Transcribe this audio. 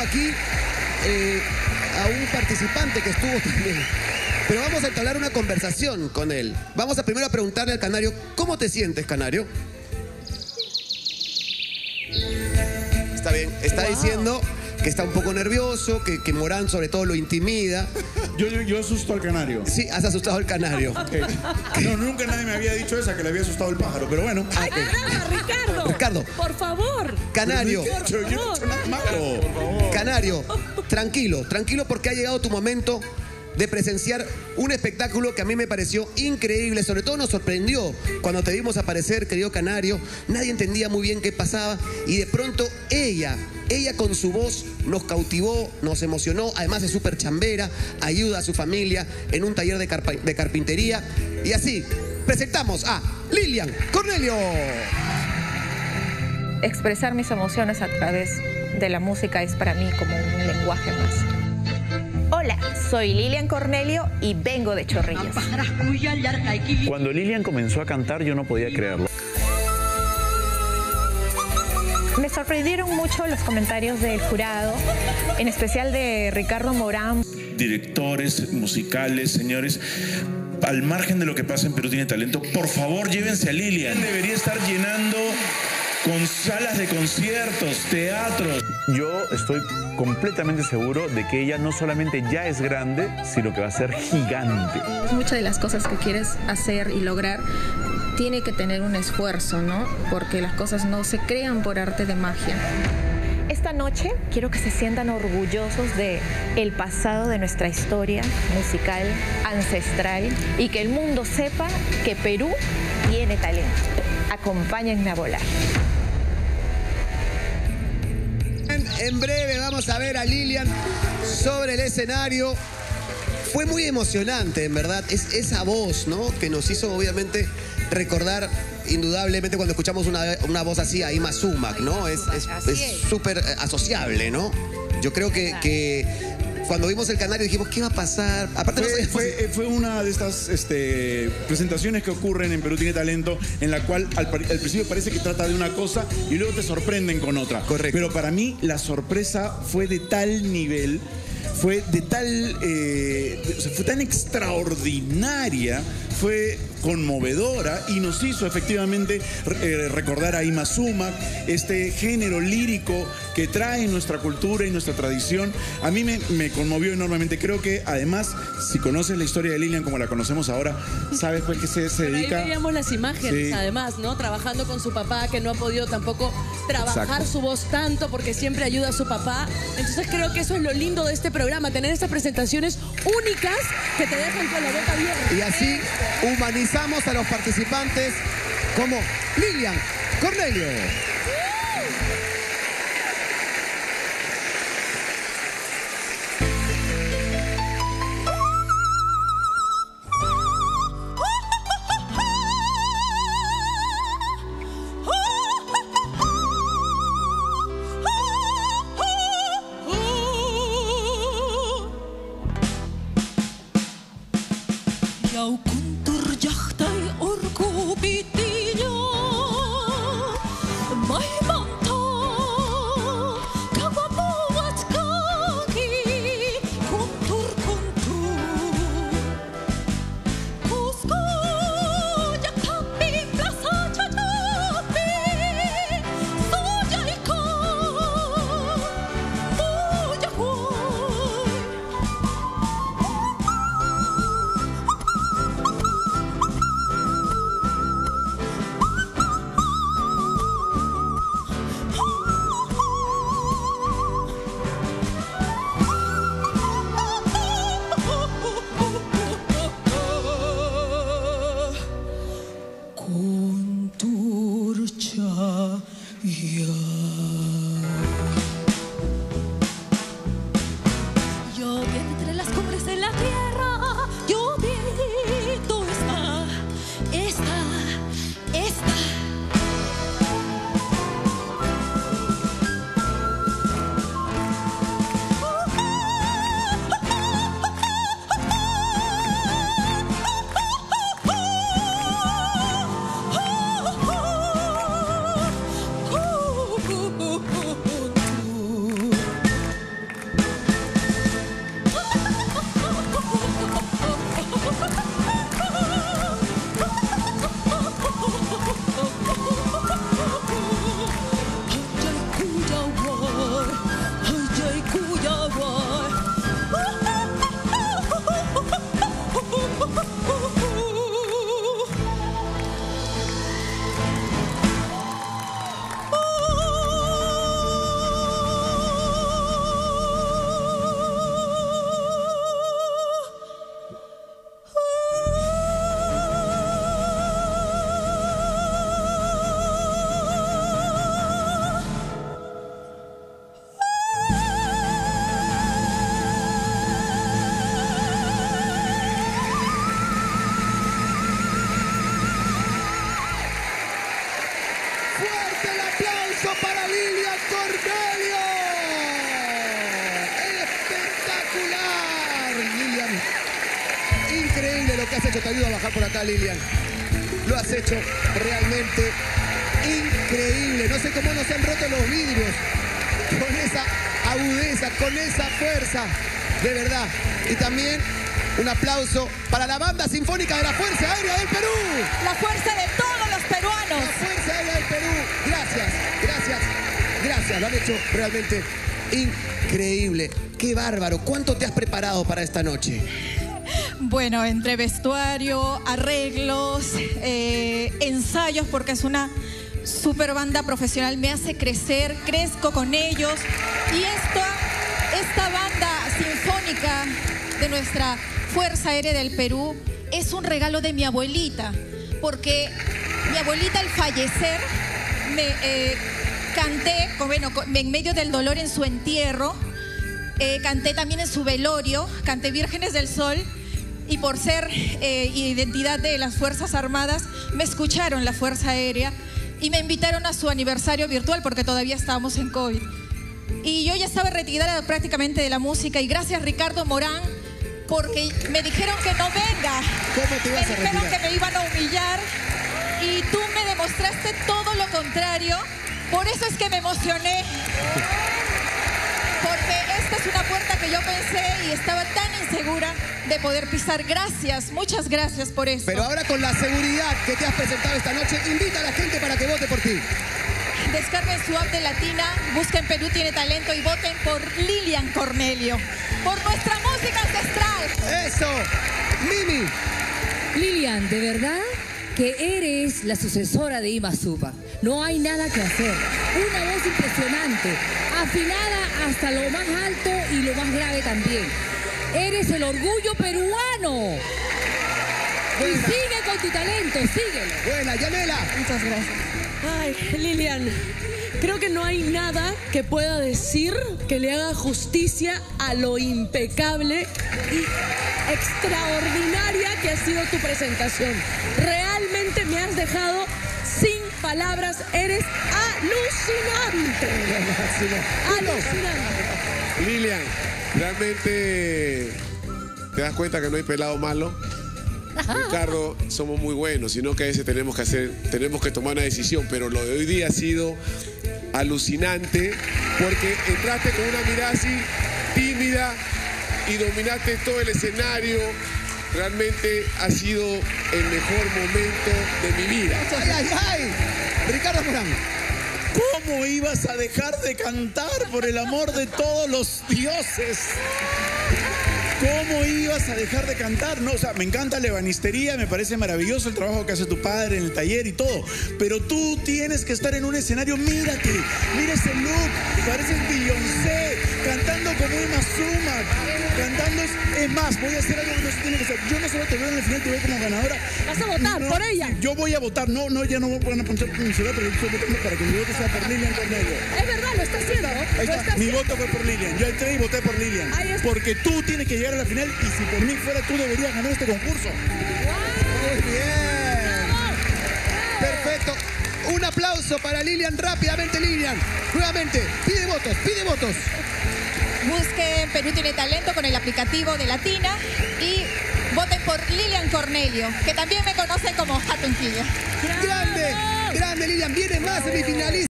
aquí eh, a un participante que estuvo también. Pero vamos a entablar una conversación con él. Vamos a primero a preguntarle al canario, ¿cómo te sientes, canario? Está bien, está diciendo que está un poco nervioso, que, que Morán sobre todo lo intimida. Yo, yo, yo asusto al canario. Sí, has asustado al canario. Eh, no, nunca nadie me había dicho esa, que le había asustado el pájaro, pero bueno. ¡Ay, Ricardo! Ricardo. Por favor. Canario, Yo, yo no he hecho nada malo. Canario, tranquilo, tranquilo porque ha llegado tu momento de presenciar un espectáculo que a mí me pareció increíble, sobre todo nos sorprendió cuando te vimos aparecer, querido Canario, nadie entendía muy bien qué pasaba y de pronto ella, ella con su voz nos cautivó, nos emocionó, además es súper chambera, ayuda a su familia en un taller de, de carpintería. Y así presentamos a Lilian Cornelio. Expresar mis emociones a través de la música es para mí como un lenguaje más. Hola, soy Lilian Cornelio y vengo de Chorrillos. Cuando Lilian comenzó a cantar yo no podía creerlo. Me sorprendieron mucho los comentarios del jurado, en especial de Ricardo Morán. directores musicales, señores, al margen de lo que pasa en Perú tiene talento, por favor llévense a Lilian. Debería estar llenando con salas de conciertos, teatros. Yo estoy completamente seguro de que ella no solamente ya es grande, sino que va a ser gigante. Muchas de las cosas que quieres hacer y lograr tiene que tener un esfuerzo, ¿no? Porque las cosas no se crean por arte de magia. Esta noche quiero que se sientan orgullosos de el pasado de nuestra historia musical ancestral y que el mundo sepa que Perú tiene talento. Acompáñenme a volar. En, breve vamos a ver a Lilian sobre el escenario. Fue muy emocionante, en verdad. Es esa voz, ¿no? Que nos hizo, obviamente, recordar indudablemente cuando escuchamos una, una voz así a Ima Sumac, ¿no? Es es- es súper eh, asociable, ¿no? Yo creo que, que cuando vimos el canario dijimos, ¿qué va a pasar? Aparte, no Fue, sabíamos- fue- fue una de estas este, presentaciones que ocurren en Perú Tiene Talento, en la cual al principio parece que trata de una cosa y luego te sorprenden con otra. Correcto. Pero para mí la sorpresa fue de tal nivel, fue de tal, eh, o sea, fue tan extraordinaria, fue conmovedora y nos hizo efectivamente eh, recordar a Ima Sumac, este género lírico que trae nuestra cultura y nuestra tradición. A mí me, me conmovió enormemente. Creo que además, si conoces la historia de Lilian como la conocemos ahora, sabes pues que se, se Ahí dedica... veíamos las imágenes, Sí. además, ¿no? Trabajando con su papá, que no ha podido tampoco trabajar Exacto. su voz tanto porque siempre ayuda a su papá. Entonces creo que eso es lo lindo de este programa, tener estas presentaciones únicas que te dejan con la boca abierta. Y así humanizamos a los participantes como Lilian Cornelio. Fuerte el aplauso para Lilian Cornelio. Espectacular, Lilian. Increíble lo que has hecho. Te ayudo a bajar por acá, Lilian. Lo has hecho realmente increíble. No sé cómo nos han roto los vidrios. Con esa agudeza, con esa fuerza. De verdad. Y también un aplauso para la banda sinfónica de la Fuerza Aérea del Perú. La fuerza de todos los La peruanos. Fuerza Aérea del Perú. Gracias, gracias, gracias. Lo han hecho realmente increíble. Qué bárbaro. ¿Cuánto te has preparado para esta noche? Bueno, entre vestuario, arreglos, eh, ensayos, porque es una super banda profesional, me hace crecer, crezco con ellos. Y esta, esta banda sinfónica de nuestra Fuerza Aérea del Perú es un regalo de mi abuelita, porque mi abuelita al fallecer me eh, canté, bueno, en medio del dolor en su entierro, eh, canté también en su velorio, canté Vírgenes del Sol y por ser eh, identidad de las Fuerzas Armadas, me escucharon la Fuerza Aérea y me invitaron a su aniversario virtual porque todavía estábamos en COVID. Y yo ya estaba retirada prácticamente de la música y gracias Ricardo Morán porque me dijeron que no venga. ¿Cómo te ibas me a dijeron retirar? que me iban a humillar y tú me demostraste todo lo contrario. Por eso es que me emocioné. Porque esta es una puerta que yo pensé y estaba tan insegura de poder pisar. Gracias, muchas gracias por eso. Pero ahora con la seguridad que te has presentado esta noche, invita a la gente para que vote por ti. Descarguen su app de Latina, busquen Perú tiene talento y voten por Lilian Cornelio. Por nuestra música ancestral. Eso. Mimi. Lilian, de verdad que eres la sucesora de Ima Supa. No hay nada que hacer. Una voz impresionante, afinada hasta lo más alto y lo más grave también. Eres el orgullo peruano. Y sigue con tu talento, síguelo. Buena, Yanela. Muchas gracias. Ay, Lilian, creo que no hay nada que pueda decir que le haga justicia a lo impecable y extraordinaria que ha sido tu presentación. Realmente me has dejado sin palabras. Eres alucinante. Alucinante. Lilian, realmente te das cuenta que no hay pelado malo. Ricardo, somos muy buenos, sino que a veces tenemos que hacer, tenemos que tomar una decisión, pero lo de hoy día ha sido alucinante porque entraste con una mirada así tímida y dominaste todo el escenario. Realmente ha sido el mejor momento de mi vida. Ay, ay, ay. Ricardo Morán. ¿Cómo ibas a dejar de cantar por el amor de todos los dioses? ¿Cómo ibas a dejar de cantar? No, o sea, me encanta la ebanistería, me parece maravilloso el trabajo que hace tu padre en el taller y todo. Pero tú tienes que estar en un escenario, mírate, mira ese look, pareces Beyoncé, cantando como Emma Sumac, cantando es, más, voy a hacer algo que no se tiene que hacer. Yo no solo te veo en el final, te veo como ganadora. ¿Vas a votar No, por ella? yo voy a votar, no, no, ya no van a ponchar mi ciudad, pero yo estoy votando para que mi voto sea por Lilian Cornelio. Es verdad, lo está haciendo. Ahí está, está mi haciendo. voto fue por Lilian. Yo entré y voté por Lilian. Ahí está. Porque tú tienes que llegar a la final y si por mí fuera tú deberías ganar este concurso. Muy bien. Aplauso para Lilian. Rápidamente, Lilian. Nuevamente, pide votos, pide votos. Busquen Perú tiene talento con el aplicativo de Latina y voten por Lilian Cornelio, que también me conocen como Hatunquilla. Grande, grande, Lilian. Viene más semifinalista.